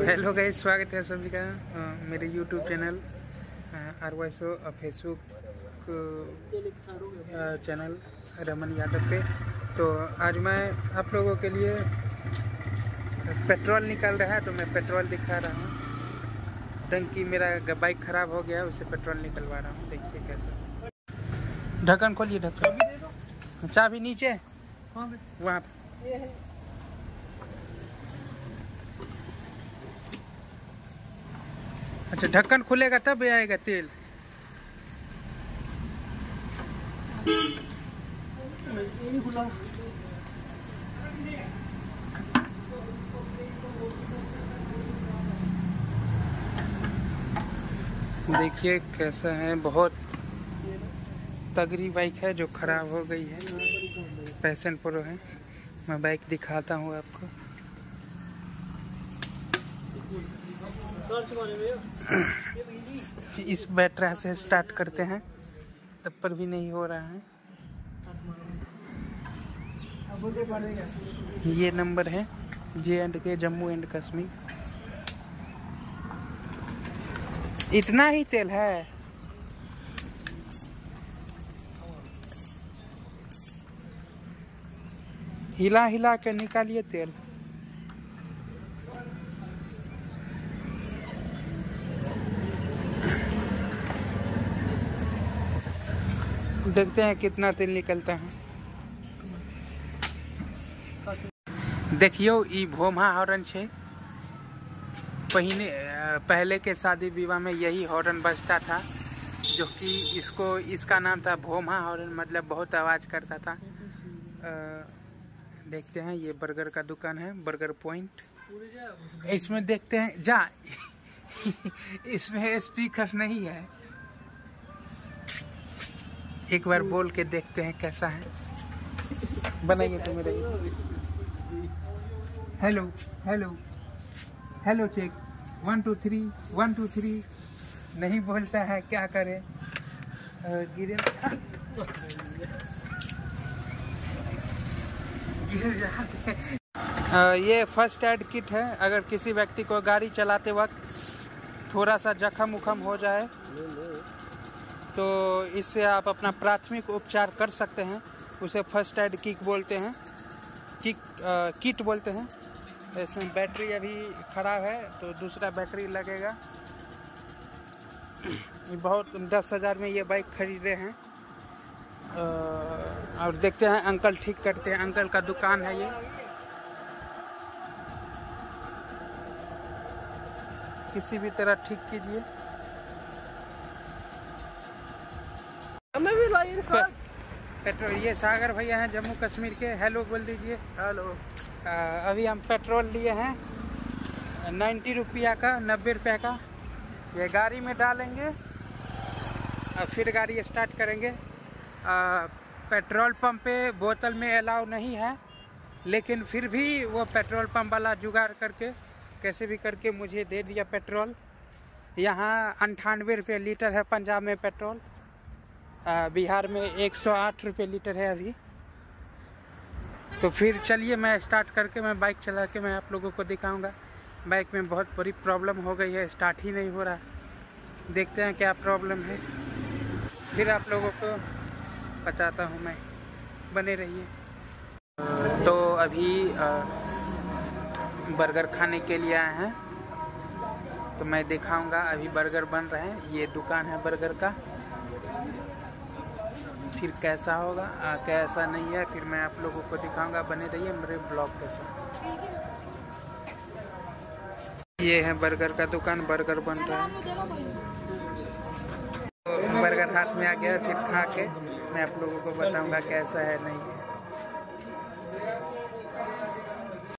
Hello guys स्वागत है आप सभी का मेरे यूट्यूब चैनल आर वाई और फेसबुक चैनल रमन यादव पे। तो आज मैं आप लोगों के लिए पेट्रोल निकाल रहा है तो मैं पेट्रोल दिखा रहा हूँ। टंकी मेरा बाइक खराब हो गया उसे पेट्रोल निकलवा रहा हूँ देखिए कैसा। ढक्कन खोलिए ढक्कन। चाबी नीचे। वहाँ पे। अच्छा ढक्कन खुलेगा तब आएगा तेल? देखिए कैसा है, बहुत तगड़ी बाइक है जो खराब हो गई है। पैसन प्रो है। मैं बाइक दिखाता हूँ आपको। इस बैटरा से स्टार्ट करते हैं। तब पर भी नहीं हो रहा है। ये नंबर है जे एंड के जम्मू एंड कश्मीर इतना ही तेल है। हिला हिला के निकालिए तेल। देखते हैं कितना तेल निकलता है। देखियो ई भोमा हॉर्न छे। पहिने अ, पहले के शादी विवाह में यही हॉर्न बजता था जो कि इसको इसका नाम था भोमा हॉर्न मतलब बहुत आवाज़ करता था। अ, देखते हैं ये बर्गर का दुकान है बर्गर पॉइंट। इसमें देखते हैं जा इसमें स्पीकर नहीं है। एक बार बोल के देखते हैं कैसा है। बनाइए तो मेरे hello hello hello check one two three one two three नहीं बोलता है, क्या करे? गिरे। ये फ़र्स्ट एड किट है। अगर किसी व्यक्ति को गाड़ी चलाते वक्त थोड़ा सा जख्म उखम हो जाए तो इससे आप अपना प्राथमिक उपचार कर सकते हैं। उसे फ़र्स्ट एड किक बोलते हैं। किक अ, किट बोलते हैं। इसमें बैटरी अभी खराब है तो दूसरा बैटरी लगेगा। बहुत दस हज़ार में ये बाइक खरीदे हैं। और देखते हैं अंकल ठीक करते हैं। अंकल का दुकान है ये। किसी भी तरह ठीक कीजिए। हमें भी लाइन साहब। पेट्रोल ये सागर भैया हैं जम्मू कश्मीर के। हेलो बोल दीजिए। हेलो अभी हम पेट्रोल लिए हैं। नाइन्टी रुपया का नब्बे रुपया का। ये गाड़ी में डालेंगे। और फिर गाड़ी स्टार्ट करेंगे। आ, पेट्रोल पंप पे बोतल में अलाउ नहीं है। लेकिन फिर भी वो पेट्रोल पंप वाला जुगाड़ करके कैसे भी करके मुझे दे दिया पेट्रोल। यहाँ अंठानवे रुपये लीटर है पंजाब में पेट्रोल। बिहार में 108 रुपये लीटर है अभी। तो फिर चलिए मैं स्टार्ट करके मैं बाइक चला के मैं आप लोगों को दिखाऊँगा। बाइक में बहुत बड़ी प्रॉब्लम हो गई है स्टार्ट ही नहीं हो रहा। देखते हैं क्या प्रॉब्लम है। फिर आप लोगों को बताता हूँ मैं। बने रहिए। तो अभी अ, बर्गर खाने के लिए आए हैं। तो मैं दिखाऊँगा अभी बर्गर बन रहे हैं। ये दुकान है बर्गर का। फिर कैसा होगा? आ, कैसा नहीं है फिर मैं आप लोगों को दिखाऊँगा। बने रहिए मेरे ब्लॉग के साथ ये है बर्गर का दुकान बर्गर बन रहा है। तो बर्गर हाथ में आ गया फिर खा के मैं आप लोगों को बताऊँगा कैसा है नहीं है।